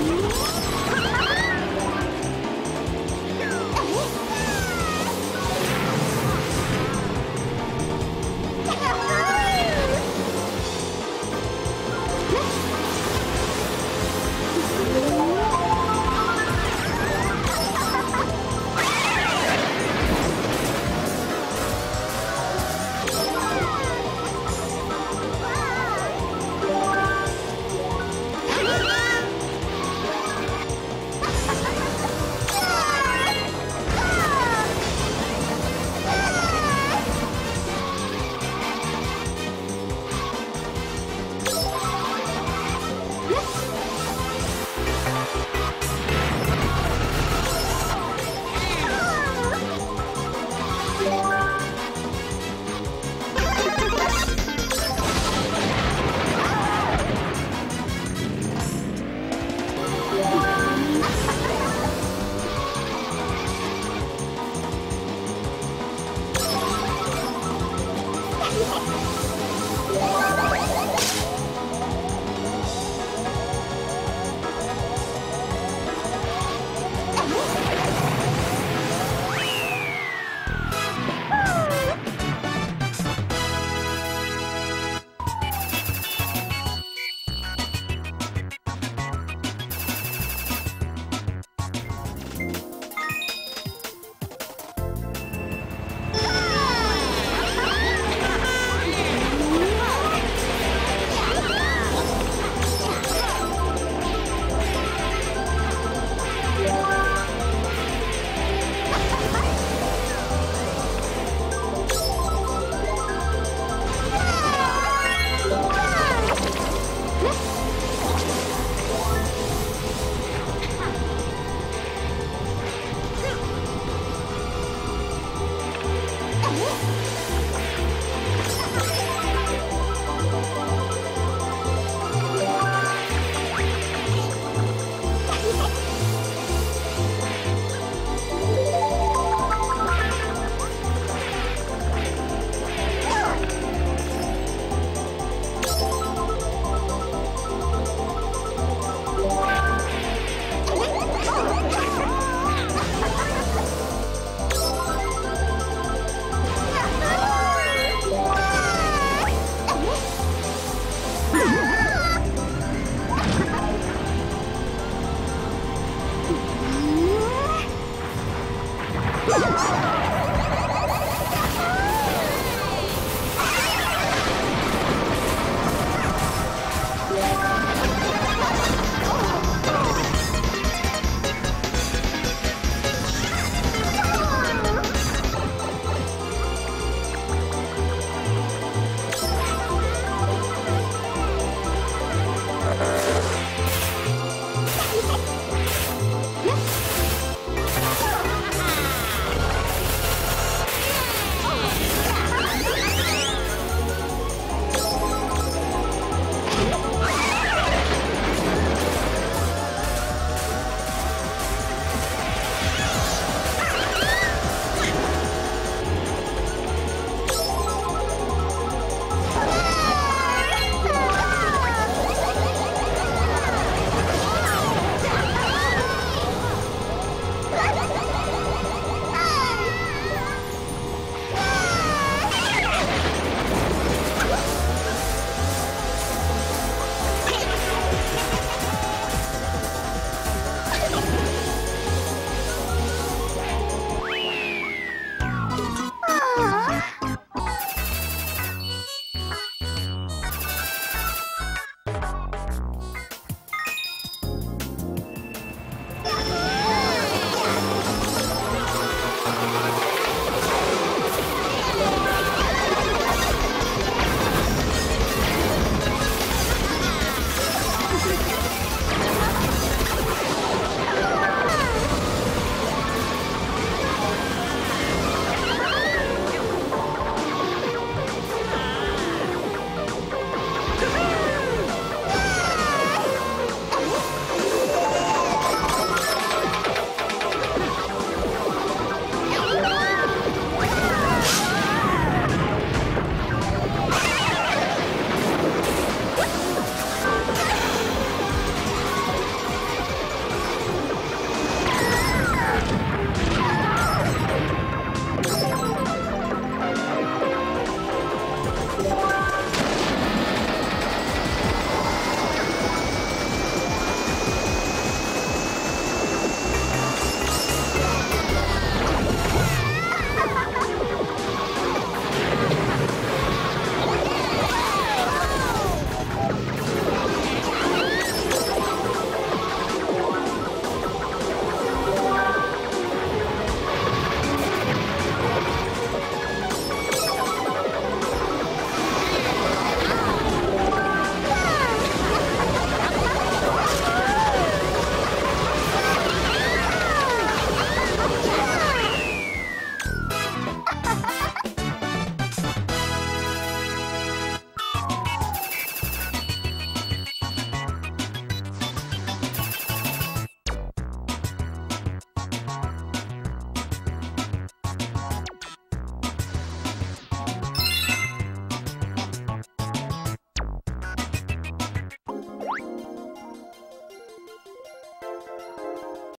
Oh!